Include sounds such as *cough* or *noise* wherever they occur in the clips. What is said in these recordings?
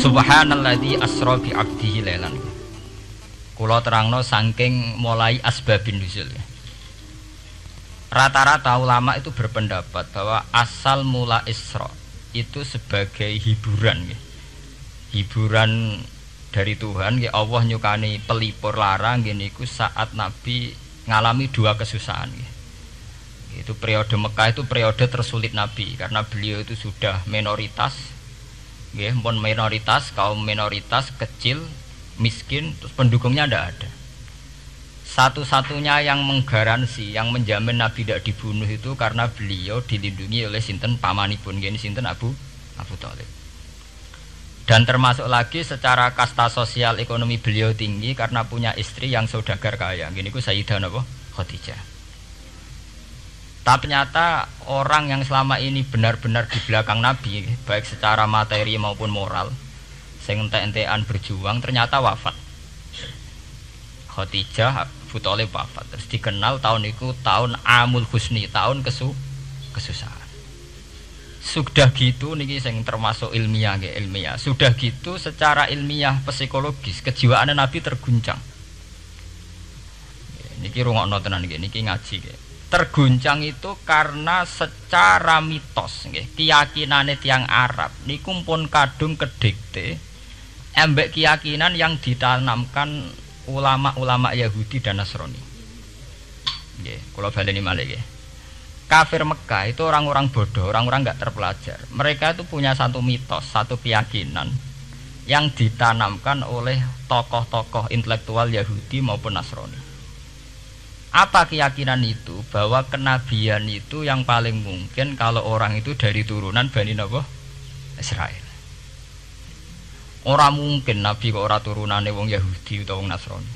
Subhanalladzi asra bi 'abdihi lailan. Kula terangno saking mulai asbabin nuzul. Rata-rata ulama itu berpendapat bahwa asal mula Isra itu sebagai hiburan ya. Hiburan dari Tuhan ya Allah nyukani pelipur larang gini ku saat Nabi ngalami dua kesusahan ya. Itu periode Mekah itu periode tersulit Nabi karena beliau itu sudah minoritas ya, pun minoritas, kaum minoritas kecil miskin terus pendukungnya tidak ada. Satu-satunya yang menggaransi yang menjamin Nabi tidak dibunuh itu karena beliau dilindungi oleh sinten pamanipun gini sinten Abu Abu Talib. Dan termasuk lagi secara kasta sosial ekonomi beliau tinggi karena punya istri yang saudagar kaya. Gini ku Sayyidah Khadijah tapi ternyata orang yang selama ini benar-benar di belakang Nabi baik secara materi maupun moral sing entek-entekan berjuang ternyata wafat. Khadijah Thalib wafat. Terus dikenal tahun itu tahun Amul Husni, tahun kesu kesusahan. Sudah gitu niki sing termasuk ilmiah nggih ilmiah. Sudah gitu secara ilmiah psikologis kejiwaan Nabi terguncang. Niki rungokno tenan niki niki ngaji nggih. Terguncang itu karena secara mitos nggih, keyakinane tiang Arab niku pun kadung kedikte embek keyakinan yang ditanamkan ulama-ulama Yahudi dan Nasrani. Nggih, kula baleni malih nggih. Kafir Mekah itu orang-orang bodoh, orang-orang nggak terpelajar. Mereka itu punya satu mitos, satu keyakinan yang ditanamkan oleh tokoh-tokoh intelektual Yahudi maupun Nasrani. Apa keyakinan itu? Bahwa kenabian itu yang paling mungkin kalau orang itu dari turunan Bani Nabi Israel. Orang mungkin Nabi kok ora turunane wong Yahudi atau wong Nasrani.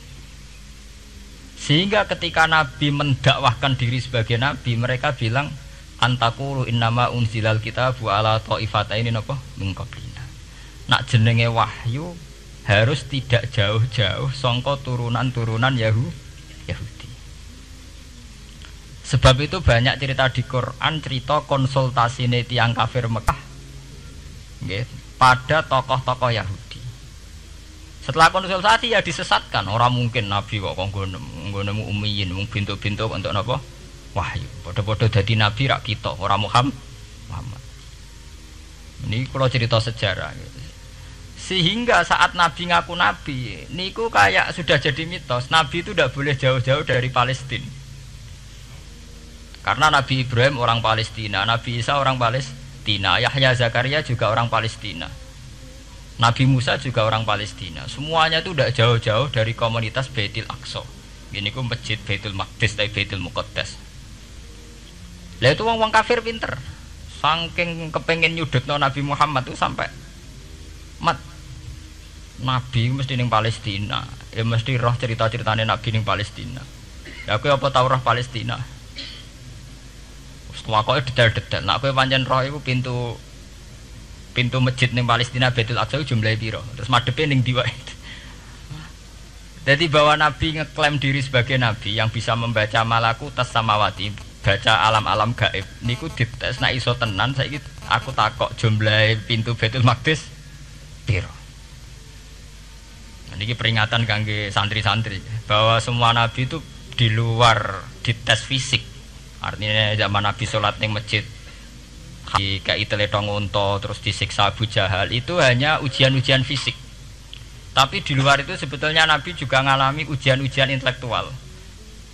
Sehingga ketika Nabi mendakwahkan diri sebagai Nabi, mereka bilang antakulu innama unzilal kitabu ala ta'ifataini napa min qablina. Nak jenenge wahyu harus tidak jauh-jauh songko turunan-turunan Yahu, Yahudi. Sebab itu banyak cerita di Quran cerita konsultasi tiang kafir Mekah. Gitu pada tokoh-tokoh Yahudi. Setelah konsultasi ya disesatkan. Orang mungkin Nabi kok kok nemu umiyin, mung bintu-bintu untuk apa? Wahyu. Bodoh-bodoh jadi Nabi rak kita, orang Muhammad. Muhammad. Ini kalau cerita sejarah. Gitu. Sehingga saat Nabi ngaku Nabi, niku kayak sudah jadi mitos. Nabi itu tidak boleh jauh-jauh dari Palestina. Karena Nabi Ibrahim orang Palestina, Nabi Isa orang Palestina. Yahya Zakaria juga orang Palestina. Nabi Musa juga orang Palestina. Semuanya itu tidak jauh-jauh dari komunitas Baitul Aqsa. Ini ku masjid Baitul Maqdis tapi Baitul Muqaddas. Lah itu wong-wong kafir pinter. Saking kepengen nyudut Nabi Muhammad itu sampai mat Nabi mesti ning Palestina. Ya mesti roh cerita-ceritanya Nabi ning Palestina. Ya aku apa tahu roh Palestina? Wakoke detail-detail. Nak kowe pancen roh iku pintu pintu masjid ning Palestina Baitul Aqsa jumlahe piro? Terus madepe ning ndi Jadi *laughs* bahwa Nabi ngeklaim diri sebagai Nabi yang bisa membaca malaku tas samawati, baca alam-alam gaib. Niku dites nak iso tenan saiki aku takok jumlah pintu Baitul Maqdis. Nah, ini peringatan kangge santri-santri bahwa semua nabi itu di luar dites fisik Artinya zaman Nabi sholat di masjid di kayak teletong unta terus disiksa Abu Jahal itu hanya ujian-ujian fisik. Tapi di luar itu sebetulnya Nabi juga mengalami ujian-ujian intelektual.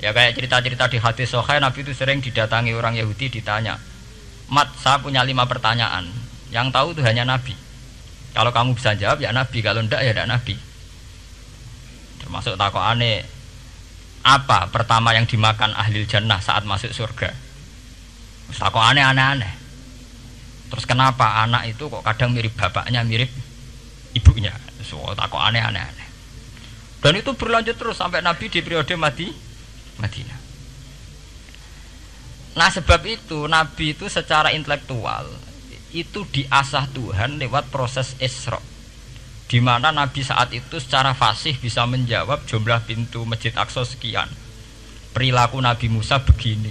Ya kayak cerita-cerita di hadis Sohai Nabi itu sering didatangi orang Yahudi ditanya, Mat, saya punya lima pertanyaan. Yang tahu itu hanya Nabi. Kalau kamu bisa jawab ya Nabi, kalau tidak ya tidak Nabi. Termasuk takut aneh, apa pertama yang dimakan ahli jannah saat masuk surga? kok aneh-aneh. Terus kenapa anak itu kok kadang mirip bapaknya, mirip ibunya? So, kok aneh-aneh. Dan itu berlanjut terus sampai Nabi di periode Madi, Madinah. Nah sebab itu Nabi itu secara intelektual itu diasah Tuhan lewat proses Isra di mana Nabi saat itu secara fasih bisa menjawab jumlah pintu Masjid Aqsa sekian. Perilaku Nabi Musa begini.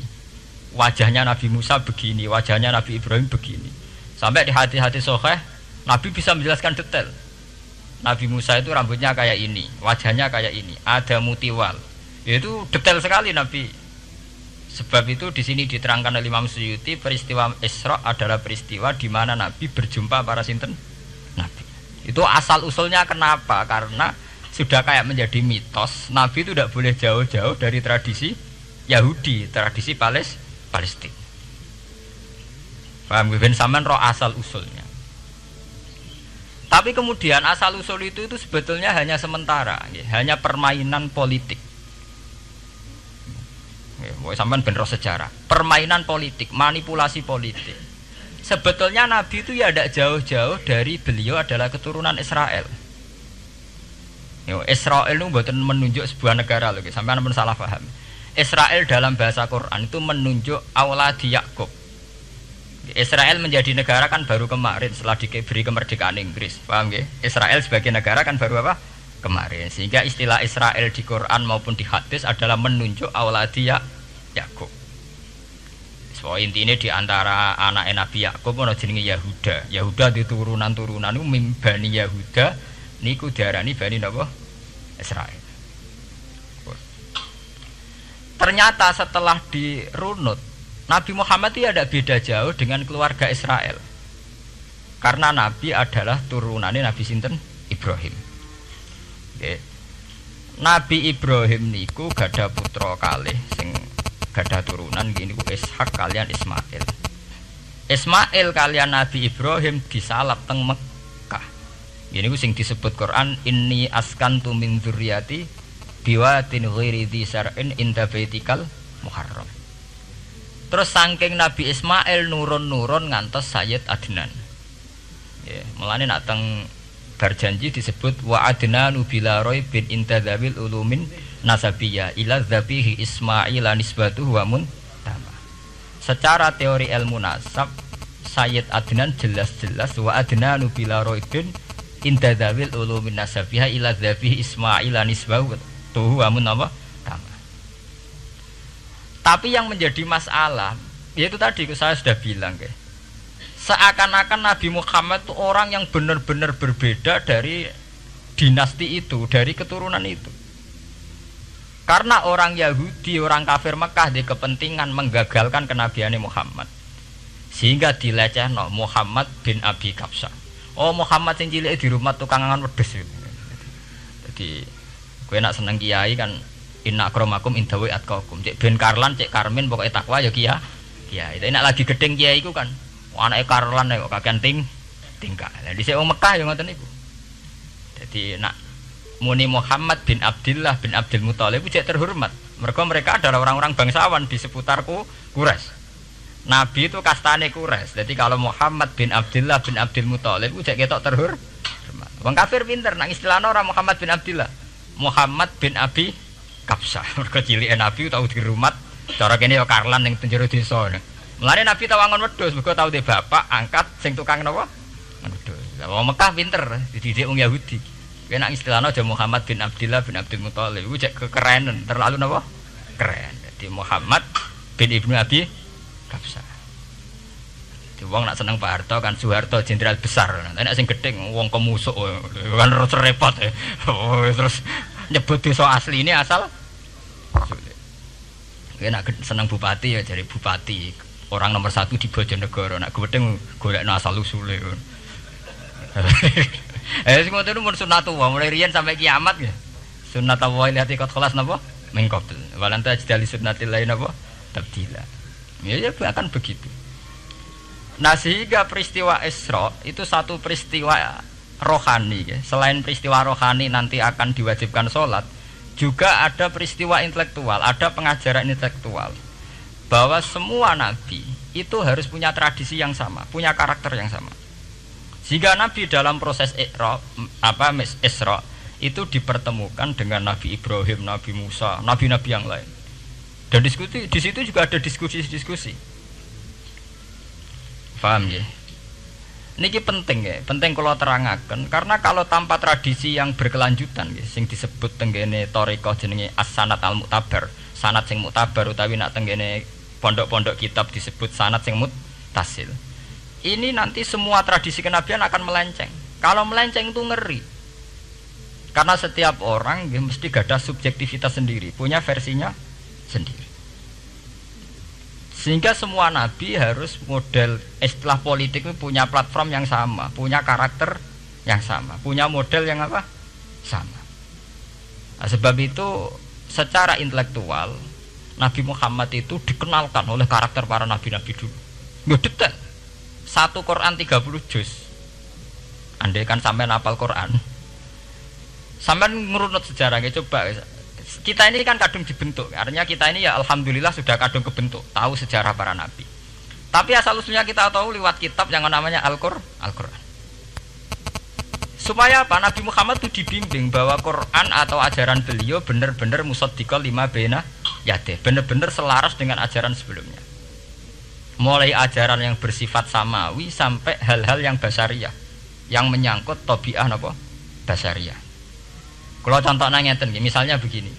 Wajahnya Nabi Musa begini, wajahnya Nabi Ibrahim begini. Sampai di hati-hati soheh, Nabi bisa menjelaskan detail. Nabi Musa itu rambutnya kayak ini, wajahnya kayak ini, ada mutiwal. Itu detail sekali Nabi. Sebab itu di sini diterangkan oleh Imam Suyuti peristiwa Isra adalah peristiwa di mana Nabi berjumpa para sinten. Itu asal usulnya kenapa? Karena sudah kayak menjadi mitos Nabi itu tidak boleh jauh-jauh dari tradisi Yahudi, tradisi Pales Palestina. Paham Ben Saman roh asal usulnya. Tapi kemudian asal usul itu itu sebetulnya hanya sementara, ya, hanya permainan politik. Ya, sampean ben roh sejarah. Permainan politik, manipulasi politik. Sebetulnya Nabi itu ya tidak jauh-jauh dari beliau adalah keturunan Israel. Israel itu bukan menunjuk sebuah negara loh, sampai pun salah paham. Israel dalam bahasa Quran itu menunjuk di Yakub. Israel menjadi negara kan baru kemarin setelah diberi kemerdekaan Inggris. Paham ya? Israel sebagai negara kan baru apa? Kemarin. Sehingga istilah Israel di Quran maupun di hadis adalah menunjuk awladi ya Yakub. So intinya di antara anak Nabi Yakub ono jenenge Yahuda. Yahuda di turunan-turunan itu mimbani Yahuda niku diarani bani napa? Israel. Ternyata setelah dirunut Nabi Muhammad itu ada beda jauh dengan keluarga Israel. Karena Nabi adalah turunannya Nabi Sinten Ibrahim. Oke. Nabi Ibrahim niku gada putra kali sing gada turunan gini ku Ishak kalian Ismail. Ismail kalian Nabi Ibrahim disalap teng Mekah. Gini ku sing disebut Quran ini askan min dzurriyyati biwatin ghairi dzar'in inda baitikal muharram. Terus saking Nabi Ismail nurun-nurun ngantos Sayyid Adnan. Ya, melane nak teng berjanji disebut wa adnanu bila roy bin intadzabil ulumin nasabiyya ila dzabihi Ismail nisbatuhu wa mun Secara teori ilmu nasab Sayyid Adnan jelas-jelas wa adnanu bila roy bin intadzabil ulumin nasabiyya ila dzabihi Ismail nisbatuhu wa mun? Tapi yang menjadi masalah, yaitu tadi saya sudah bilang, ya. seakan-akan Nabi Muhammad itu orang yang benar-benar berbeda dari dinasti itu, dari keturunan itu. Karena orang Yahudi, orang kafir Mekah di kepentingan menggagalkan kenabian Muhammad. Sehingga dileceh no, Muhammad bin Abi Kapsa. Oh Muhammad yang cilik di rumah tukangan wedes. Jadi gue nak seneng kiai kan Inna akromakum indawi atkakum. Cek ben Karlan, cek Karmin pokoknya takwa ya kia. Kia. Itu enak lagi gedeng kia iku kan. Anake Karlan ya kok kakean ting tingkah. Lah di wong Mekah ya ngoten niku. Jadi nak muni Muhammad bin Abdullah bin Abdul Muthalib cek terhormat. Mereka mereka adalah orang-orang bangsawan di seputarku Quraisy. Nabi itu kastane Quraisy. Jadi kalau Muhammad bin Abdullah bin Abdul Muthalib cek ketok terhormat. Wong kafir pinter nang istilahnya orang Muhammad bin Abdullah. Muhammad bin Abi kapsa *laughs* mereka cilik nabi tahu di rumah cara kene ya karlan yang penjara desa mulane nabi tahu angon wedhus mereka tahu di bapak angkat sing tukang napa wedhus wong Mekah pinter dididik wong Yahudi kena istilahnya aja Muhammad bin Abdullah bin Abdul Muthalib. Itu cek kekerenan terlalu napa? Keren. Jadi Muhammad bin Ibnu Abi Kapsa di wong nak seneng Pak Harto kan Soeharto jenderal besar. Nek sing gedeng wong kemusuk kan terus repot ya oh, terus nyebut desa asli ini asal Ya nak seneng bupati ya jadi bupati. Orang nomor satu di Bojonegoro. Nak gedeng golek asal usule. *laughs* eh sing ngoten mun sunatullah mulai riyen sampai kiamat ya. Sunatullah lihat ikut kelas napa? Mengkop. Walanta jadi sunnatil lain napa? Tabdila. Ya ya akan begitu. Nah sehingga peristiwa Isra itu satu peristiwa rohani ya. Selain peristiwa rohani nanti akan diwajibkan sholat juga ada peristiwa intelektual, ada pengajaran intelektual bahwa semua nabi itu harus punya tradisi yang sama, punya karakter yang sama. Jika nabi dalam proses Isra, apa Isra itu dipertemukan dengan Nabi Ibrahim, Nabi Musa, nabi-nabi yang lain. Dan diskusi di situ juga ada diskusi-diskusi. Paham ya? Niki penting ya, penting kalau terangkan karena kalau tanpa tradisi yang berkelanjutan ya, sing disebut tenggene toriko jenenge as-sanat al mutabar, sanat sing mutabar utawi nak tenggene pondok-pondok kitab disebut sanat sing mutasil. Ini nanti semua tradisi kenabian akan melenceng. Kalau melenceng itu ngeri. Karena setiap orang ya, mesti gada subjektivitas sendiri, punya versinya sendiri. Sehingga semua nabi harus model istilah politik punya platform yang sama, punya karakter yang sama, punya model yang apa? Sama. Nah, sebab itu secara intelektual Nabi Muhammad itu dikenalkan oleh karakter para nabi-nabi dulu. Nggak detail. Satu Quran 30 juz. Andai kan sampai napal Quran. Sampai ngurunut sejarahnya coba. Kita ini kan kadung dibentuk. Artinya kita ini ya alhamdulillah sudah kadung kebentuk, tahu sejarah para nabi. Tapi asal usulnya kita tahu lewat kitab yang namanya Al-Qur'an. Al-Qur'an. Supaya apa? Nabi Muhammad itu dibimbing bahwa Quran atau ajaran beliau benar-benar musaddiqal lima bena yate, benar-benar selaras dengan ajaran sebelumnya. Mulai ajaran yang bersifat samawi sampai hal-hal yang basariah yang menyangkut tobiah apa? Basariah. Kalau contohnya ngeten, misalnya begini.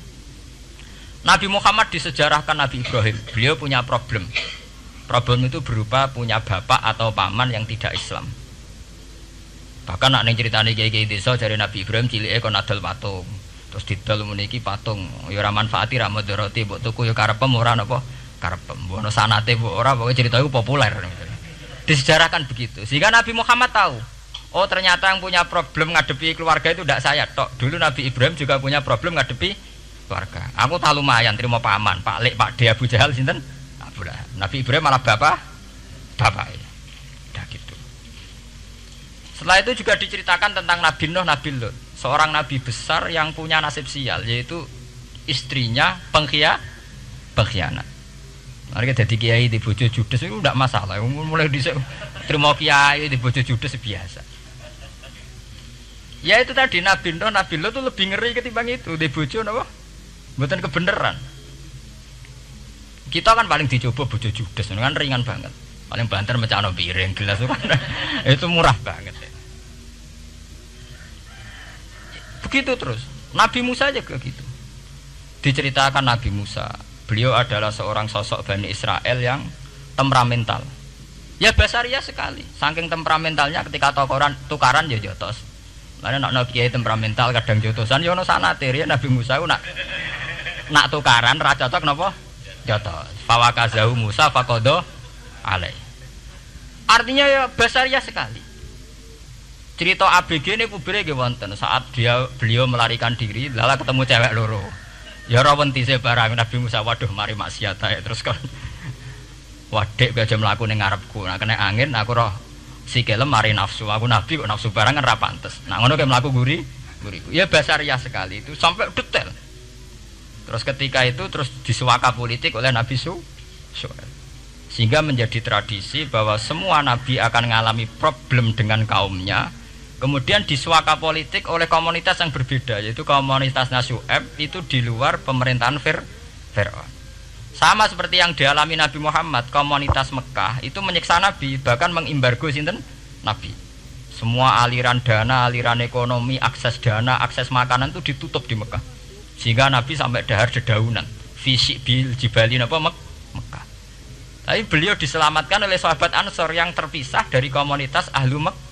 Nabi Muhammad disejarahkan Nabi Ibrahim, beliau punya problem. Problem itu berupa punya bapak atau paman yang tidak Islam Bahkan nak ning critane kiai-kiai desa dari Nabi Ibrahim cilike kon adol patung. Terus didol meniki patung, ya ora manfaati ra mudarati mbok tuku ya karepem ora napa karepem. Mbok ono sanate mbok ora pokoke cerita itu populer. Disejarahkan begitu. Sehingga Nabi Muhammad tahu, oh ternyata yang punya problem ngadepi keluarga itu tidak saya tok. Dulu Nabi Ibrahim juga punya problem ngadepi keluarga. Aku tak lumayan terima paman, Pak Lek, Pak De Abu Jahal sinten? Nabi Ibrahim malah bapak bapak. Setelah itu juga diceritakan tentang Nabi Nuh, Nabi Lut. Seorang nabi besar yang punya nasib sial, yaitu istrinya pengkhia, pengkhianat. Mereka jadi kiai di bojo judes itu tidak masalah. Mulai di terima kiai di bojo judes biasa. Ya itu tadi Nabi Nuh, Nabi Lut itu lebih ngeri ketimbang itu di bojo apa? Bukan kebenaran. Kita kan paling dicoba bojo judes, kan ringan banget. Paling banter mencano piring gelas *laughs* itu murah banget. Ya. Begitu terus. Nabi Musa juga gitu. Diceritakan Nabi Musa, beliau adalah seorang sosok Bani Israel yang temperamental. Ya basaria sekali. Saking temperamentalnya ketika tukaran tukaran ya jotos. Lalu nak nabi kiai temperamental kadang jotosan ya ono sanatir ya Nabi Musa nak nak tukaran raja cocok napa? Jotos. Fawakazahu Musa fakodo alai. Artinya ya basaria sekali. Cerita ABG ini kubire wonten saat dia beliau melarikan diri, lala ketemu cewek loro. Ya rawan tise barang Nabi Musa waduh mari maksiat ya terus kan *laughs* wadek aja mlaku ning ngarepku. Nah kena angin aku roh sikile mari nafsu. Aku nabi kok nafsu barang kan ra pantes. Nah ngono kayak mlaku guri, guriku. Ya basaria sekali itu sampai detail. Terus ketika itu terus disuaka politik oleh Nabi Su. Sehingga menjadi tradisi bahwa semua nabi akan mengalami problem dengan kaumnya Kemudian disuaka politik oleh komunitas yang berbeda, yaitu komunitas Nasu'eb itu di luar pemerintahan Fir. Sama seperti yang dialami Nabi Muhammad, komunitas Mekah itu menyiksa Nabi, bahkan mengimbargo sinten Nabi. Semua aliran dana, aliran ekonomi, akses dana, akses makanan itu ditutup di Mekah. Sehingga Nabi sampai dahar dedaunan. Fisik bil jibali apa Mek Mekah. Tapi beliau diselamatkan oleh sahabat Ansor yang terpisah dari komunitas Ahlu Mekah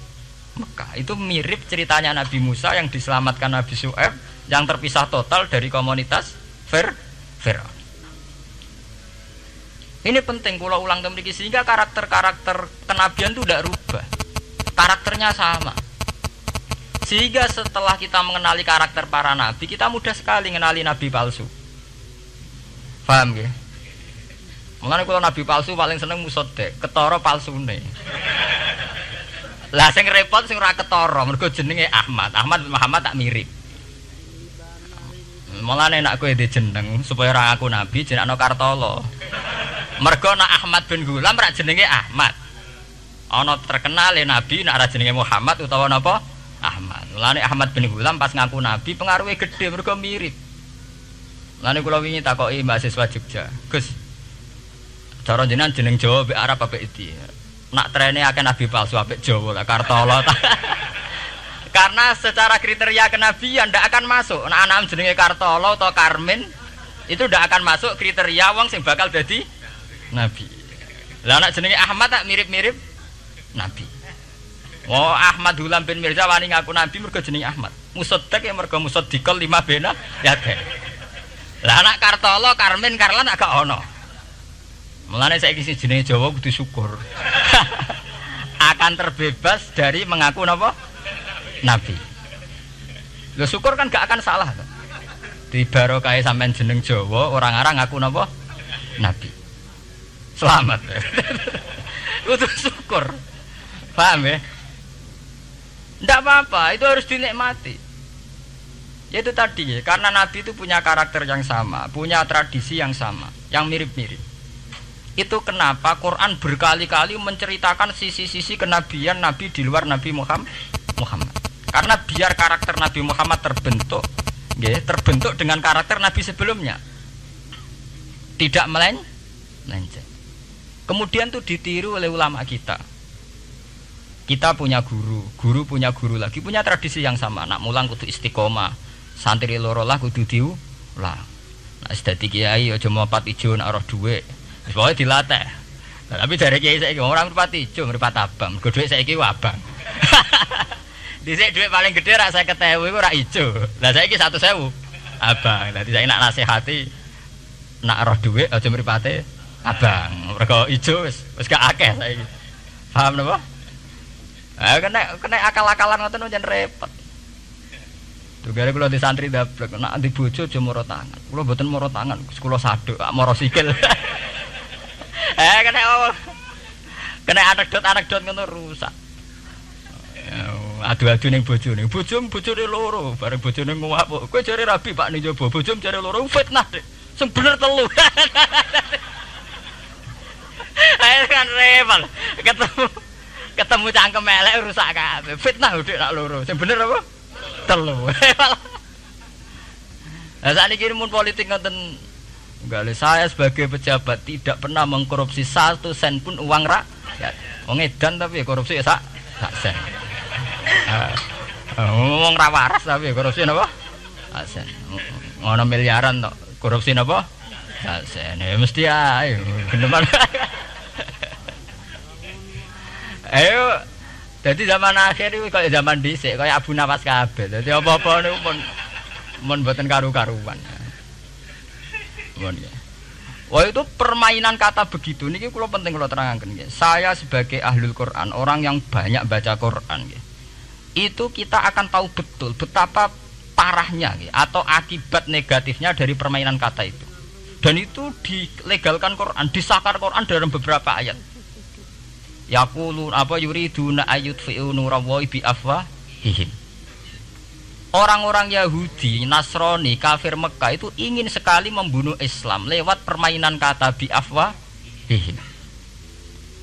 Mekah. Itu mirip ceritanya Nabi Musa yang diselamatkan Nabi Su'eb yang terpisah total dari komunitas Fir Fir'aun. Ini penting kalau ulang memiliki sehingga karakter-karakter kenabian itu tidak rubah. Karakternya sama. Sehingga setelah kita mengenali karakter para nabi, kita mudah sekali mengenali nabi palsu. Paham ya? Mengenai kalau nabi palsu paling seneng musodek, ketoro palsu nih. Lah sing repot sing ora ketara, mergo jenenge Ahmad. Ahmad Muhammad tak mirip. Mulane nek kowe jeneng supaya ora aku nabi jenengno Kartolo. Mergo nek Ahmad bin Gulam rak jenenge Ahmad. Ana terkenal ya nabi nek ora jenenge Muhammad utawa napa? Ahmad. Mulane Ahmad bin Gulam pas ngaku nabi pengaruhnya gede mergo mirip. Mulane kula wingi takoki mahasiswa Jogja. Gus, cara jenengan jeneng Jawa be Arab apa iki? Nak trennya akan nabi palsu apik Jawa lah Kartolo *laughs* karena secara kriteria kenabian tidak akan masuk nah anak jenenge Kartolo atau Karmin itu tidak akan masuk kriteria wong sing bakal jadi nabi lah anak jenenge Ahmad tak mirip-mirip nabi Oh Ahmad Hulam bin Mirza wani ngaku nabi mergo jeneng Ahmad. Musoddaq ya mergo musoddikal lima bena ya teh. Lah anak Kartolo, Karmen, Karlan agak ono. Mulane saiki sing jenenge Jawa kudu syukur. *laughs* Akan terbebas dari mengaku napa? Nabi. Lo syukur kan gak akan salah. Di barokah sampean jeneng Jawa, orang-orang ngaku napa? Nabi. Selamat. *laughs* Kudu syukur. Paham ya? Tidak apa-apa, itu harus dinikmati. Ya itu tadi ya, karena Nabi itu punya karakter yang sama, punya tradisi yang sama, yang mirip-mirip. Itu kenapa Quran berkali-kali menceritakan sisi-sisi kenabian Nabi di luar Nabi Muhammad. Karena biar karakter Nabi Muhammad terbentuk, ya, terbentuk dengan karakter Nabi sebelumnya. Tidak melenceng. Kemudian tuh ditiru oleh ulama kita kita punya guru, guru punya guru lagi, punya tradisi yang sama. Nak mulang kudu istiqomah, santri loro lah kudu lah. Nah, sudah kiai aja mau pat ijo nak roh duwe. Pokoknya dilatih. Nah, tapi dari kiai saya orang merpat ijo, merpat abang. Saya kiai abang. *laughs* Dhisik duit paling gede rak saya ketewu iku rak ijo. Lah saiki satu sewu abang. Dadi saya nak nasihati nak roh duwe aja mripate abang. Ijo wis wis gak akeh saiki. Paham napa? Ah kena kena akal-akalan ngoten jan repot. Tuh gara kula di santri dablek nek di bojo aja moro tangan. Kula mboten moro tangan, kula saduk, moro sikil. *laughs* *laughs* eh kena oh. kena anekdot-anekdot ngono rusak. Adu-adu ning bojone. Bojom bojone loro, bareng bojone nguap. Kowe jare rabi Pak ning jaba, bojom jare loro fitnah, Dik. Sing bener telu. *laughs* Ayo kan repot. Ketemu ketemu cangkem elek rusak kabeh. Fitnah udah nak loro. Sing bener apa? Telu. *laughs* Lah saat ini mun politik ngoten Enggak saya sebagai pejabat tidak pernah mengkorupsi satu sen pun uang rakyat. Wong edan tapi ya korupsi ya sak sak sen. *laughs* Ngomong ra waras tapi ya korupsi napa? Sak sen. Ngono miliaran tok. Korupsi napa? Sak sen. Ya mesti ae. Geneman. *laughs* Ayo jadi zaman akhir itu kayak zaman dhisik, kayak Abu Nawas kabeh. Jadi apa-apa niku pun mun mboten karu-karuan. Ya. Wah itu permainan kata begitu niki kula penting kula terangkan ya. Saya sebagai ahlul Quran, orang yang banyak baca Quran ya. Itu kita akan tahu betul betapa parahnya ya, atau akibat negatifnya dari permainan kata itu. Dan itu dilegalkan Quran, disakar Quran dalam beberapa ayat yaqulu apa yuriduna ayutfi'u nurallahi bi afwahihim Orang-orang Yahudi, Nasrani, kafir Mekah itu ingin sekali membunuh Islam lewat permainan kata bi afwahihim.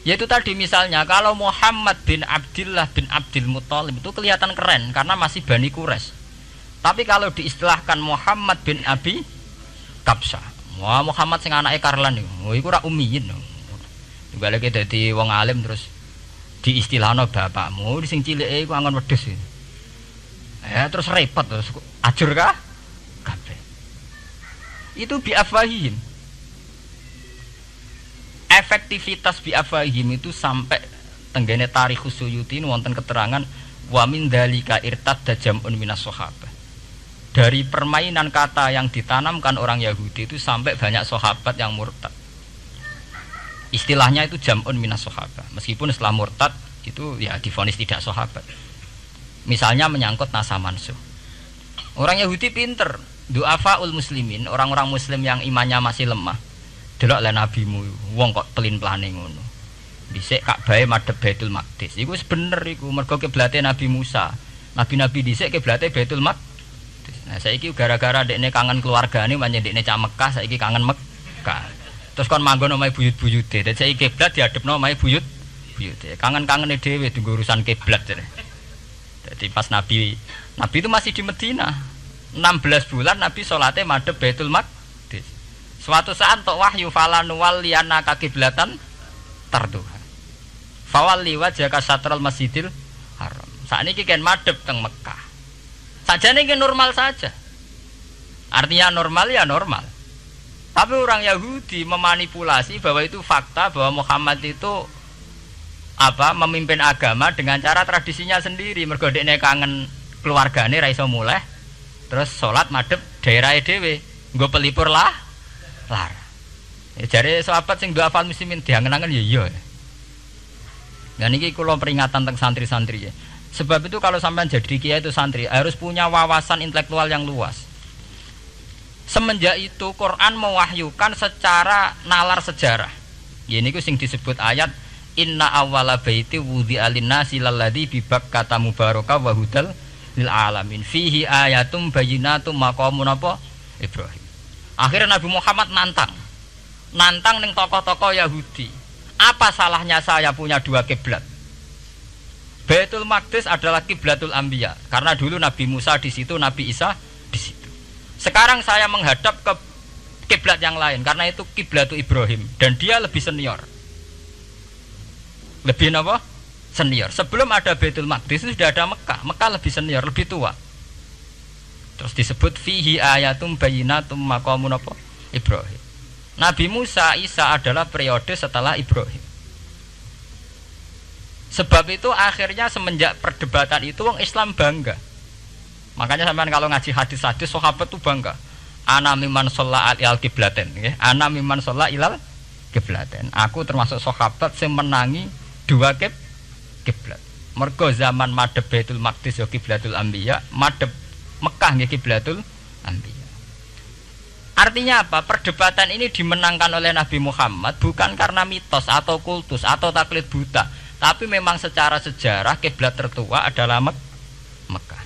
Yaitu tadi misalnya kalau Muhammad bin Abdullah bin Abdul Muthalib itu kelihatan keren karena masih Bani Quraisy. Tapi kalau diistilahkan Muhammad bin Abi Kabsah, wah Muhammad sing anake Karlan iku, iku ora ummiyin. Balik dadi wong alim terus diistilahno bapakmu sing cilik iku angon wedhus. Ya terus repot terus ajur kah? Kabeh. Itu biafahim. Efektivitas biafahim itu sampai tenggene tarikh Suyuti wonten keterangan wa min dalika irtad dajamun minas sahabah. Dari permainan kata yang ditanamkan orang Yahudi itu sampai banyak sahabat yang murtad istilahnya itu jamun minas sahabat meskipun setelah murtad itu ya difonis tidak sahabat misalnya menyangkut nasa mansuh. Orang Yahudi pinter duafa ul muslimin orang-orang muslim yang imannya masih lemah. Delok le nabimu wong kok pelin pelane ngono. Dhisik Ka'bah madhep Baitul Maqdis. Iku bener iku mergo kiblate Nabi Musa. Nabi-nabi dhisik kiblate Baitul Maqdis. Nah saiki gara-gara dekne kangen keluargane manjen dekne cak Mekah saiki kangen Mekah. Terus kon manggon omahe buyut-buyute. Dadi saiki kiblat diadepno omahe buyut buyute. Kangen-kangene dhewe tunggu urusan kiblat jare. Jadi pas Nabi Nabi itu masih di Medina. 16 bulan Nabi sholatnya madep Baitul Maqdis. Suatu saat tok wahyu falan waliyana kakiblatan tarduha. Fawalli wajhaka satral masjidil haram. Saat ini kan madep teng Mekah. Saja ini normal saja. Artinya normal ya normal. Tapi orang Yahudi memanipulasi bahwa itu fakta bahwa Muhammad itu apa memimpin agama dengan cara tradisinya sendiri. Mergo dekne kangen keluargane ra iso mulai terus sholat madep daerah dhewe nggo pelipur lah lar. Ya, jare sahabat sing doa fal muslimin diangen-angen ya iya. Dan ini kalau peringatan tentang santri-santri ya. Sebab itu kalau sampai jadi kiai itu santri harus punya wawasan intelektual yang luas. Semenjak itu Quran mewahyukan secara nalar sejarah. Ya, ini sing disebut ayat Inna awala baiti wudi alinasi lalladhi bibak kata mubaraka wa hudal lil alamin fihi ayatum bayinatum maqamun apa Ibrahim. Akhirnya Nabi Muhammad nantang. Nantang ning tokoh-tokoh Yahudi. Apa salahnya saya punya dua kiblat? Baitul Maqdis adalah kiblatul Ambiya karena dulu Nabi Musa di situ, Nabi Isa di situ. Sekarang saya menghadap ke kiblat yang lain karena itu kiblatul Ibrahim dan dia lebih senior lebih apa? Senior. Sebelum ada Baitul Maqdis itu sudah ada Mekah. Mekah lebih senior, lebih tua. Terus disebut fihi ayatum bayinatum maqamun apa? Ibrahim. Nabi Musa Isa adalah periode setelah Ibrahim. Sebab itu akhirnya semenjak perdebatan itu orang Islam bangga. Makanya sampean kalau ngaji hadis-hadis sahabat itu bangga. Ana miman sholla al kiblaten, ya. Ana miman sholla ilal kiblaten. Aku termasuk sahabat yang menangi dua kib kiblat. Mergo zaman madhep Baitul Maqdis ya kiblatul anbiya, madhep Mekah nggih kiblatul anbiya. Artinya apa? Perdebatan ini dimenangkan oleh Nabi Muhammad bukan karena mitos atau kultus atau taklid buta, tapi memang secara sejarah kiblat tertua adalah Mek Mekah.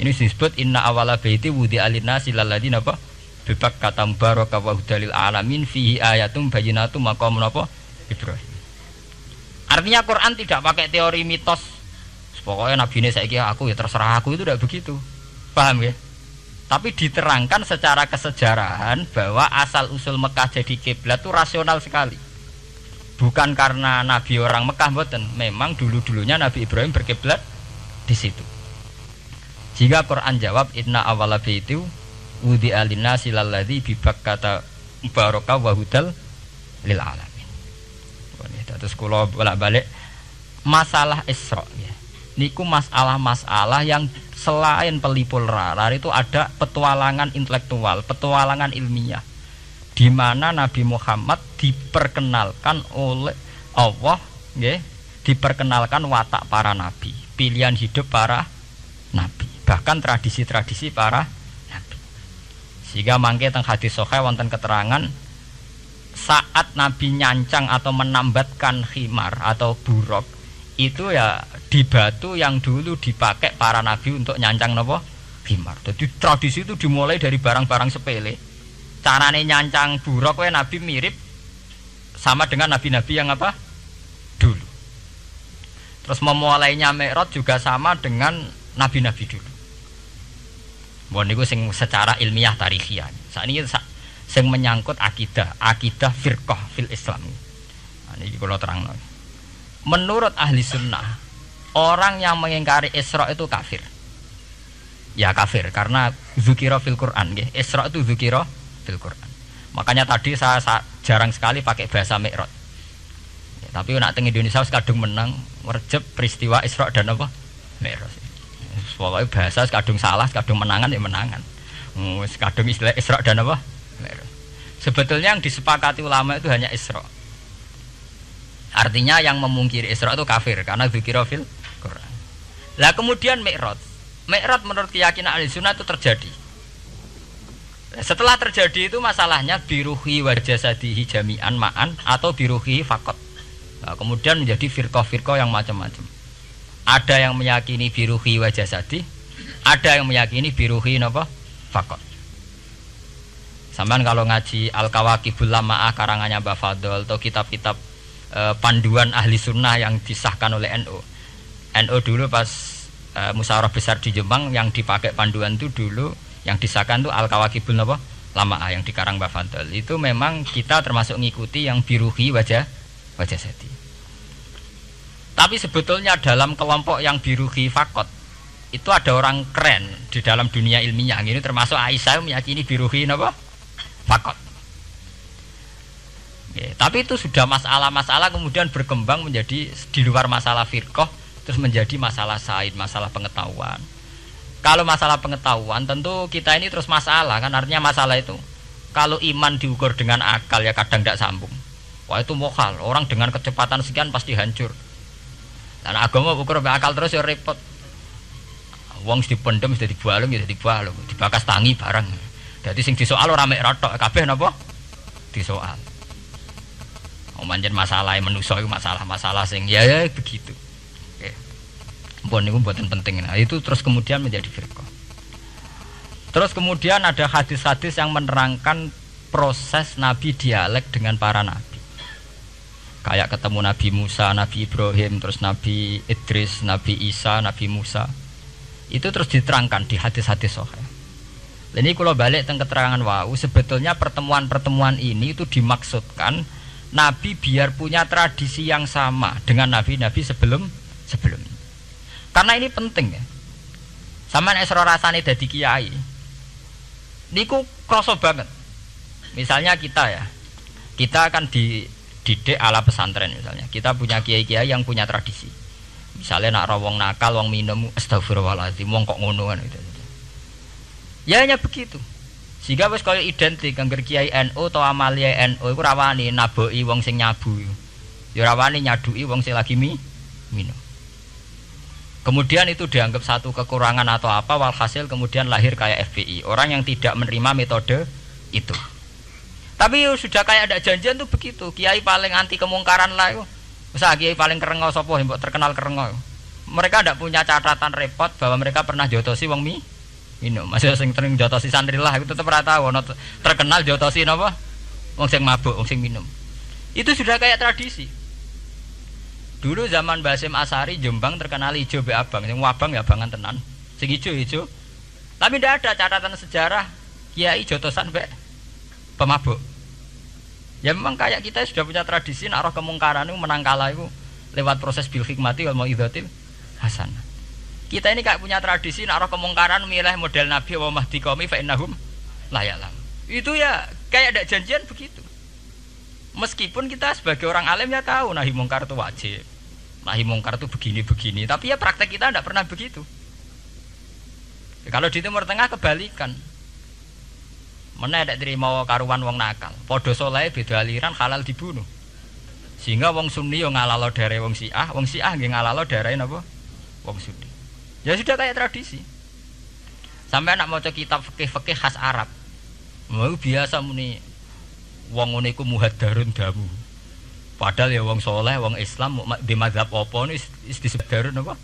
Ini disebut inna awala baiti wudi alina silaladin apa? Bebak kata mubaraka wa alamin fihi ayatum bayinatum maqamun apa? Ibrahim. Artinya Quran tidak pakai teori mitos. Pokoknya Nabi ini saya aku ya terserah aku itu tidak begitu. Paham ya? Tapi diterangkan secara kesejarahan bahwa asal usul Mekah jadi kiblat itu rasional sekali. Bukan karena Nabi orang Mekah boten, memang dulu-dulunya Nabi Ibrahim berkiblat di situ. Jika Quran jawab inna awala itu wudi alina silalladzi bibak kata barokah wahudal lil alam terus kalau bolak-balik masalah Isra ya. Niku masalah-masalah yang selain pelipul rarar itu ada petualangan intelektual, petualangan ilmiah di mana Nabi Muhammad diperkenalkan oleh Allah ya, diperkenalkan watak para nabi, pilihan hidup para nabi, bahkan tradisi-tradisi para nabi. Sehingga mangke teng hadis sahih wonten keterangan saat Nabi nyancang atau menambatkan khimar atau buruk itu ya di batu yang dulu dipakai para nabi untuk nyancang nopo khimar. Jadi tradisi itu dimulai dari barang-barang sepele. Carane nyancang buruk we nabi mirip sama dengan nabi-nabi yang apa? dulu. Terus memulainya Mi'raj juga sama dengan nabi-nabi dulu. Bon niku sing secara ilmiah tarikhiyah. Saat ini sing menyangkut akidah, akidah firqah fil Islam. Nah, ini kalau terang Menurut ahli sunnah, orang yang mengingkari Isra itu kafir. Ya kafir karena zukiro fil Quran, ya. Isra itu zukiro fil Quran. Makanya tadi saya, saya jarang sekali pakai bahasa Mi'raj. Ya, tapi nak teng Indonesia kadung menang merjep peristiwa Isra dan apa? Mi'raj. Pokoknya bahasa kadung salah, kadung menangan ya menangan. Kadung istilah Isra dan apa? Sebetulnya yang disepakati ulama itu hanya Isra. Artinya yang memungkiri Isra itu kafir karena zikira fil Quran. Lah kemudian Mi'raj. Mi'raj menurut keyakinan ahli sunnah itu terjadi. Setelah terjadi itu masalahnya biruhi wajah sadihi jami'an ma'an atau biruhi fakot. Nah, kemudian menjadi firqah-firqah yang macam-macam. Ada yang meyakini biruhi wajah sadih, ada yang meyakini biruhi apa? Fakot. Sampai kalau ngaji Al Kawakibul Lamaah karangannya Mbah Fadol atau kitab-kitab e, panduan ahli sunnah yang disahkan oleh NU. NU dulu pas e, musyawarah besar di Jepang yang dipakai panduan itu dulu yang disahkan itu Al Kawakibul apa? Lamaah yang dikarang Mbah Fadol. Itu memang kita termasuk ngikuti yang biruhi wajah wajah seti. Tapi sebetulnya dalam kelompok yang biruhi fakot itu ada orang keren di dalam dunia ilmiah ini termasuk Aisyah meyakini biruhi apa? Fakot Ya, tapi itu sudah masalah-masalah kemudian berkembang menjadi di luar masalah firqah terus menjadi masalah said, masalah pengetahuan. Kalau masalah pengetahuan tentu kita ini terus masalah kan artinya masalah itu. Kalau iman diukur dengan akal ya kadang tidak sambung. Wah itu mokal, orang dengan kecepatan sekian pasti hancur. Dan agama ukur akal terus ya repot. Wong dipendem sudah dibualung ya dibualung, dibakas tangi barang. Jadi sing disoal ora mek rotok kabeh napa? Disoal. Omanjen masalah manusa itu masalah-masalah sing ya, ya begitu. Oke. Mpun niku penting. Nah, itu terus kemudian menjadi firqah. Terus kemudian ada hadis-hadis yang menerangkan proses Nabi dialek dengan para nabi. Kayak ketemu Nabi Musa, Nabi Ibrahim, terus Nabi Idris, Nabi Isa, Nabi Musa. Itu terus diterangkan di hadis-hadis sahih. Ini kalau balik tentang keterangan wau, sebetulnya pertemuan-pertemuan ini itu dimaksudkan Nabi biar punya tradisi yang sama dengan nabi-nabi sebelum sebelum Karena ini penting ya. Sama esro rasane dadi kiai. Niku kroso banget. Misalnya kita ya, kita akan dididik ala pesantren misalnya. Kita punya kiai-kiai yang punya tradisi. Misalnya nak rawong nakal, wong minum, astagfirullahaladzim, wong kok ngono kan gitu. Ya hanya begitu. Sehingga wis kaya identik angger Kiai NU atau Amalia NU iku rawani naboki wong sing nyabu. Ya rawani nyaduki wong sing lagi mi minum. Kemudian itu dianggap satu kekurangan atau apa walhasil kemudian lahir kayak FPI orang yang tidak menerima metode itu. Tapi sudah kayak ada janjian tuh begitu. Kiai paling anti kemungkaran lah itu. Masa kiai paling kerengo sopo terkenal kerengo. Mereka tidak punya catatan repot bahwa mereka pernah jotosi wong mi minum masih sing sering jotosi santri lah itu tetap rata wono terkenal jotosi napa? Wong sing mabuk wong sing minum. Itu sudah kayak tradisi. Dulu zaman Basim Asari Jombang terkenal hijau be abang. Yang wabang ya abangan tenan. Sing hijau hijau tapi tidak ada catatan sejarah kiai jotosan be pemabuk. Ya memang kayak kita sudah punya tradisi naruh kemungkaran itu menang kalah itu lewat proses bil hikmati wal mau'izatil hasanah kita ini kayak punya tradisi nak kemungkaran milih model Nabi wa Mahdi qaumi fa innahum la ya'lam. Itu ya kayak ada janjian begitu. Meskipun kita sebagai orang alim ya tahu nahi mungkar itu wajib. Nahi mungkar itu begini-begini, tapi ya praktek kita tidak pernah begitu. Ya, kalau di Timur Tengah kebalikan. Mana ada terima karuan wong nakal. Podo soleh beda aliran halal dibunuh. Sehingga wong Sunni yang ngalalo dari wong Syiah, wong Syiah nggih ngalalo dari napa? Wong Sunni. Ya sudah kayak tradisi. Sampai anak mau kitab fikih-fikih khas Arab. Mau biasa muni wong ngene iku muhadarun damu. Padahal ya wong soleh, wong Islam di mazhab apa ini disebut darun apa?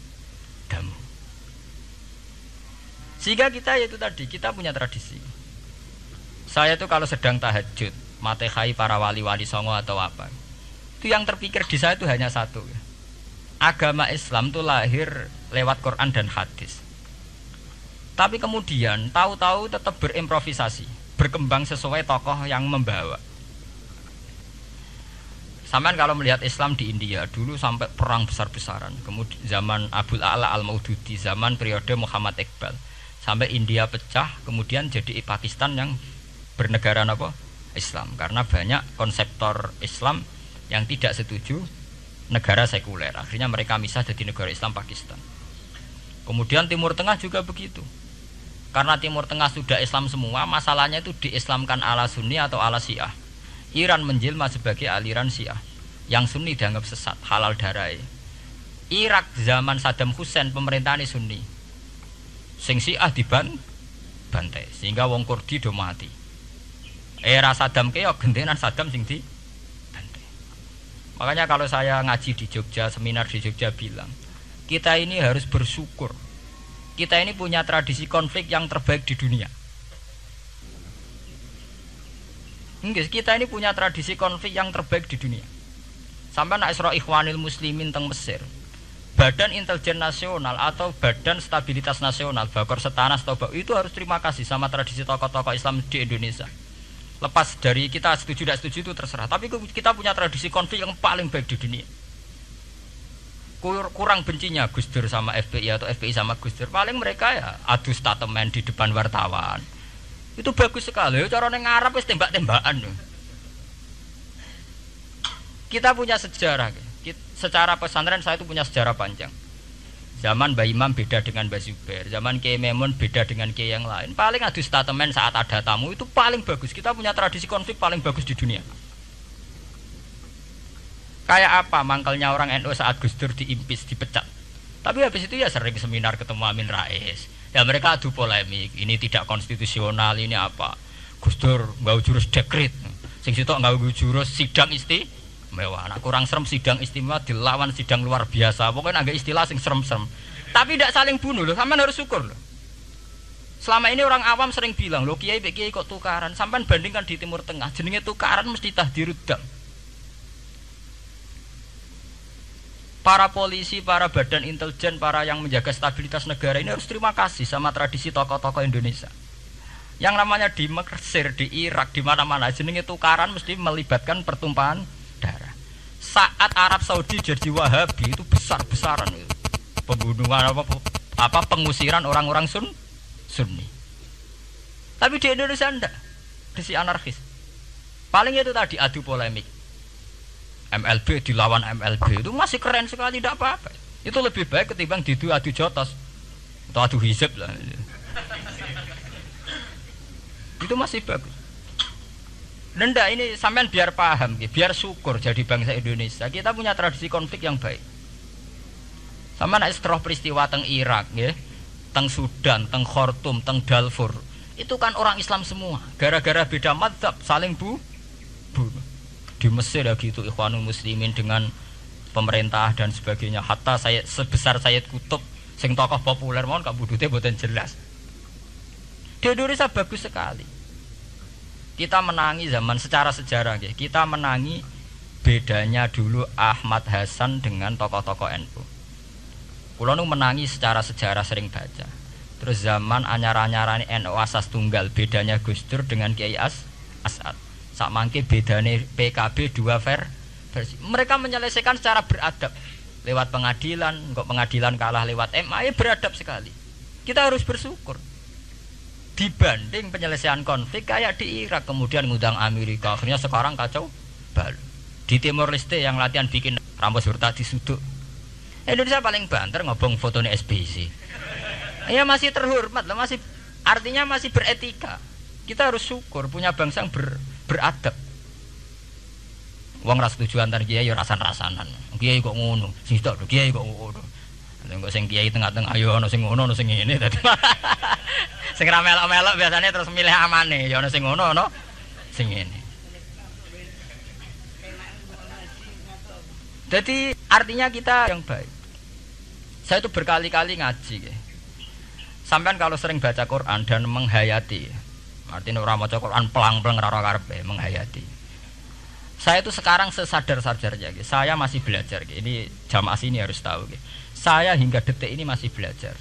Damu. Sehingga kita itu tadi kita punya tradisi. Saya tuh kalau sedang tahajud, matehai para wali-wali songo atau apa, itu yang terpikir di saya itu hanya satu. Agama Islam itu lahir lewat Quran dan hadis. Tapi kemudian tahu-tahu tetap berimprovisasi, berkembang sesuai tokoh yang membawa. Samaan kalau melihat Islam di India dulu sampai perang besar-besaran, kemudian zaman Abdul Ala al Maududi, zaman periode Muhammad Iqbal, sampai India pecah, kemudian jadi Pakistan yang bernegara apa? Islam, karena banyak konseptor Islam yang tidak setuju negara sekuler. Akhirnya mereka misah jadi negara Islam Pakistan. Kemudian Timur Tengah juga begitu. Karena Timur Tengah sudah Islam semua, masalahnya itu diislamkan ala Sunni atau ala Syiah. Iran menjelma sebagai aliran Syiah. Yang Sunni dianggap sesat, halal darai. Irak zaman Saddam Hussein pemerintahan Sunni. Sing Syiah diban bantai sehingga wong Kurdi do mati. Era Saddam keyo gentenan Saddam sing di bantai. Makanya kalau saya ngaji di Jogja, seminar di Jogja bilang, kita ini harus bersyukur. Kita ini punya tradisi konflik yang terbaik di dunia. Enggak, kita ini punya tradisi konflik yang terbaik di dunia. Sampai nak Isra Ikhwanil Muslimin teng Mesir. Badan Intelijen Nasional atau Badan Stabilitas Nasional, Bakor Setanas atau itu harus terima kasih sama tradisi tokoh-tokoh Islam di Indonesia. Lepas dari kita setuju tidak setuju itu terserah. Tapi kita punya tradisi konflik yang paling baik di dunia kurang bencinya Gus Dur sama FPI atau FPI sama Gus Dur paling mereka ya adu statement di depan wartawan itu bagus sekali cara neng Arab wis tembak-tembakan Kita punya sejarah. Secara pesantren saya itu punya sejarah panjang. Zaman Mbak Imam beda dengan Mbak Zubair, zaman Kiai Memun beda dengan Kiai yang lain. Paling adu statement saat ada tamu itu paling bagus. Kita punya tradisi konflik paling bagus di dunia. Kayak apa mangkalnya orang NU saat Gus Dur diimpis, dipecat. Tapi habis itu ya sering seminar ketemu Amin Rais. Ya mereka adu polemik, ini tidak konstitusional, ini apa. Gus Dur nggak jurus dekret. Sing sitok nggak jurus sidang isti mewah. Nah, kurang serem sidang istimewa dilawan sidang luar biasa. Pokoknya agak istilah sing serem-serem. Tapi tidak saling bunuh loh. Sampai harus syukur loh. Selama ini orang awam sering bilang, lo kiai kiai kok tukaran. Sampai bandingkan di Timur Tengah, jenenge tukaran mesti tahdirudam. Para polisi, para badan intelijen, para yang menjaga stabilitas negara ini harus terima kasih sama tradisi tokoh-tokoh Indonesia. Yang namanya di Mesir, di Irak, di mana-mana jenenge tukaran mesti melibatkan pertumpahan saat Arab Saudi jadi Wahabi itu besar-besaran itu. Pembunuhan apa apa pengusiran orang-orang Sun Sunni. Tapi di Indonesia enggak. Desi anarkis. Paling itu tadi adu polemik. MLB dilawan MLB itu masih keren sekali tidak apa-apa. Itu lebih baik ketimbang didu adu jotos atau adu hizib lah. itu masih bagus. Nenda ini sampean biar paham, biar syukur jadi bangsa Indonesia. Kita punya tradisi konflik yang baik. Sama nak setelah peristiwa teng Irak, ya, teng Sudan, teng Khartoum, teng Darfur, itu kan orang Islam semua. Gara-gara beda madzhab saling bu, bu. Di Mesir ya gitu, Ikhwanul Muslimin dengan pemerintah dan sebagainya. Hatta saya sebesar Sayyid Kutub, sing tokoh populer mohon kak budutnya buatan jelas. Di Indonesia bagus sekali kita menangi zaman secara sejarah ya. kita menangi bedanya dulu Ahmad Hasan dengan tokoh-tokoh NU Kulo nu menangi secara sejarah sering baca terus zaman anyar-anyaran NU asas tunggal bedanya Gus Dur dengan Kiai As Asad sak mangke bedanya PKB dua ver versi mereka menyelesaikan secara beradab. Lewat pengadilan kok pengadilan kalah lewat MA ya beradab sekali. Kita harus bersyukur. Dibanding penyelesaian konflik kayak di Irak kemudian ngundang Amerika. Akhirnya sekarang kacau baru di Timur Leste yang latihan bikin rambut serta di sudut Indonesia paling banter ngobong fotonya SBC ya masih terhormat lah masih artinya masih beretika. Kita harus syukur punya bangsa yang ber, beradab Uang ras tujuan antar kiai ya rasan rasanan kiai kok ngono sing kiai kok ngono Enggak sing kiai tengah-tengah ayo ono sing ngono ono sing ngene dadi. *laughs* sing ra melok-melok biasanya terus milih amane ya ono sing ngono ono sing ngene. Jadi artinya kita yang baik. Saya itu berkali-kali ngaji ya. Sampai kalau sering baca Quran dan menghayati, artinya orang baca Quran pelang-pelang rara karpe menghayati. Saya itu sekarang sesadar-sadarnya, saya masih belajar. Ini jamaah sini harus tahu. Gitu saya hingga detik ini masih belajar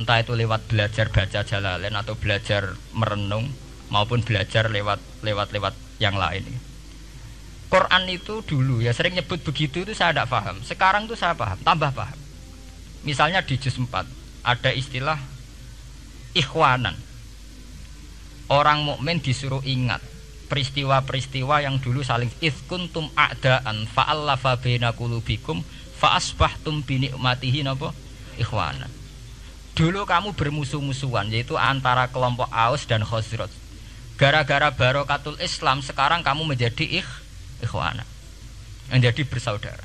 entah itu lewat belajar baca jalalain atau belajar merenung maupun belajar lewat lewat lewat yang lain Quran itu dulu ya sering nyebut begitu itu saya tidak paham sekarang itu saya paham tambah paham misalnya di juz 4 ada istilah ikhwanan orang mukmin disuruh ingat peristiwa-peristiwa yang dulu saling iskuntum a'daan fa'allafa baina qulubikum fa asbahtum bi nikmatihi napa? Ikhwana. Dulu kamu bermusuh-musuhan yaitu antara kelompok Aus dan Khosrot gara-gara barokatul Islam sekarang kamu menjadi ikh ikhwana. Menjadi bersaudara.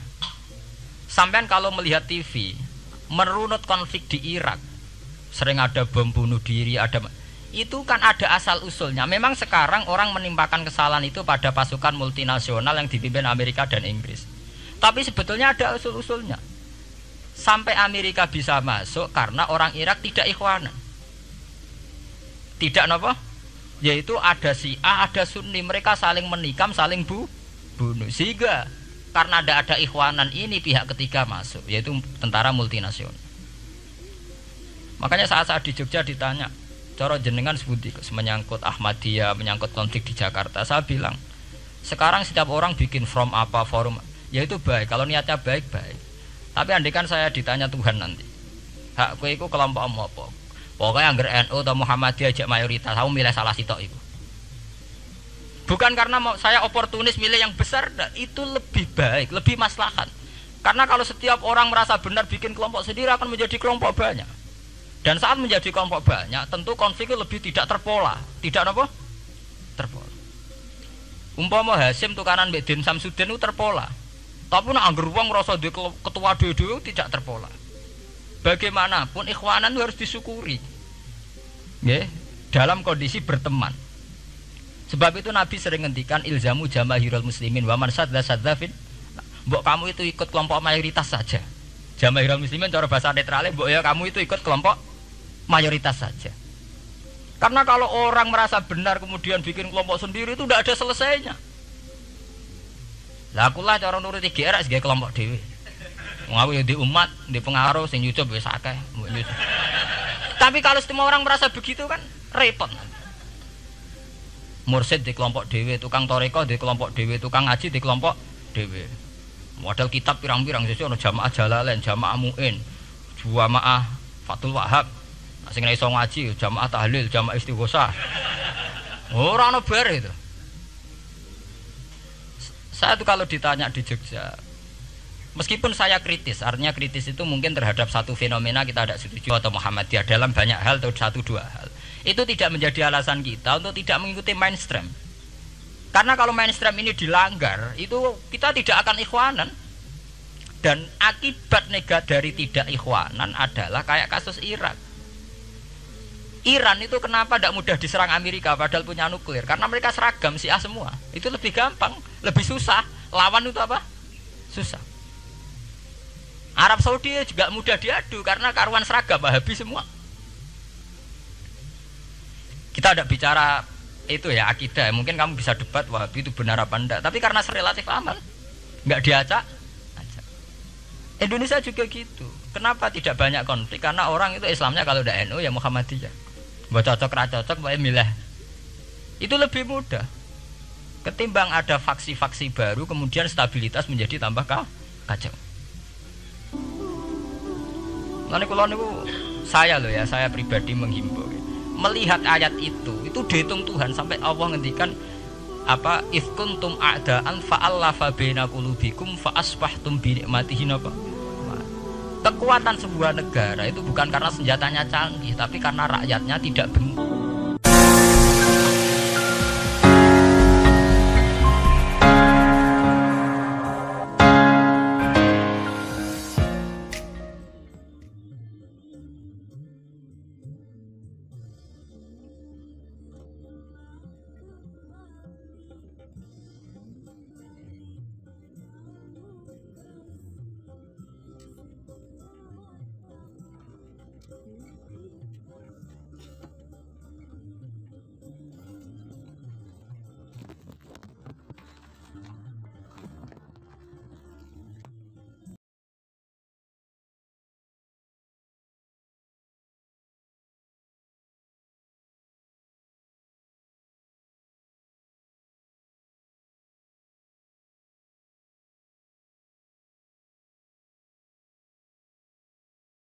Sampean kalau melihat TV merunut konflik di Irak. Sering ada bom bunuh diri ada itu kan ada asal usulnya. Memang sekarang orang menimpakan kesalahan itu pada pasukan multinasional yang dipimpin Amerika dan Inggris. Tapi sebetulnya ada usul-usulnya. Sampai Amerika bisa masuk karena orang Irak tidak ikhwanan. Tidak apa? Yaitu ada si A, ada Sunni, mereka saling menikam, saling bu, bunuh. Sehingga karena ada ada ikhwanan ini pihak ketiga masuk, yaitu tentara multinasional. Makanya saat saat di Jogja ditanya, coro jenengan sebuti menyangkut Ahmadiyah, menyangkut konflik di Jakarta, saya bilang, sekarang setiap orang bikin from apa forum ya itu baik. Kalau niatnya baik baik. Tapi andikan saya ditanya Tuhan nanti. Hak kue itu kelompok apa? Pokoknya angger NU atau Muhammadiyah ajak mayoritas. Kamu milih salah sitok itu Bukan karena mau saya oportunis milih yang besar, itu lebih baik, lebih maslahat. Karena kalau setiap orang merasa benar bikin kelompok sendiri akan menjadi kelompok banyak. Dan saat menjadi kelompok banyak, tentu konflik lebih tidak terpola. Tidak apa? Terpola. Umpama Hasim tukaran Mbak Din Samsudin itu terpola. Tapi nak anggur uang merasa di ketua dua tidak terpola. Bagaimanapun ikhwanan harus disyukuri. Ya, dalam kondisi berteman. Sebab itu Nabi sering ngendikan ilzamu jamahirul muslimin wa man sadza sadzafin. Mbok kamu itu ikut kelompok mayoritas saja. Jamahirul muslimin cara bahasa netralnya mbok ya kamu itu ikut kelompok mayoritas saja. Karena kalau orang merasa benar kemudian bikin kelompok sendiri itu tidak ada selesainya. Lah aku lah cara nuruti GR sebagai kelompok dewi. Ngaku ya di umat, di pengaruh, sing nyucup wis akeh. Tapi kalau semua orang merasa begitu kan repot. Mursid di kelompok dewi, tukang toreko di kelompok dewi, tukang ngaji di kelompok dewi. Model kitab pirang-pirang sesuai jamaah jalalain, jamaah muin, jamaah fatul wahab, sing iso ngaji jamaah tahlil, jamaah istighosah. Ora ono itu. Saya tuh kalau ditanya di Jogja, meskipun saya kritis, artinya kritis itu mungkin terhadap satu fenomena kita tidak setuju atau Muhammadiyah dalam banyak hal atau satu dua hal. Itu tidak menjadi alasan kita untuk tidak mengikuti mainstream. Karena kalau mainstream ini dilanggar, itu kita tidak akan ikhwanan. Dan akibat negatif dari tidak ikhwanan adalah kayak kasus Irak Iran itu kenapa tidak mudah diserang Amerika padahal punya nuklir? Karena mereka seragam A semua. Itu lebih gampang, lebih susah. Lawan itu apa? Susah. Arab Saudi juga mudah diadu karena karuan seragam habis semua. Kita tidak bicara itu ya akidah. Mungkin kamu bisa debat Wahabi itu benar apa enggak. Tapi karena relatif aman, nggak diacak. Indonesia juga gitu. Kenapa tidak banyak konflik? Karena orang itu Islamnya kalau udah NU ya Muhammadiyah. Buat cocok ra cocok mbak milih. Itu lebih mudah. Ketimbang ada faksi-faksi baru kemudian stabilitas menjadi tambah kacau. Nanti kalau niku saya loh ya, saya pribadi menghimbau. Melihat ayat itu, itu dihitung Tuhan sampai Allah ngendikan apa ifkuntum a'daan fa'allafa baina qulubikum fa asbahtum bi nikmatihi napa Kekuatan sebuah negara itu bukan karena senjatanya canggih, tapi karena rakyatnya tidak benci.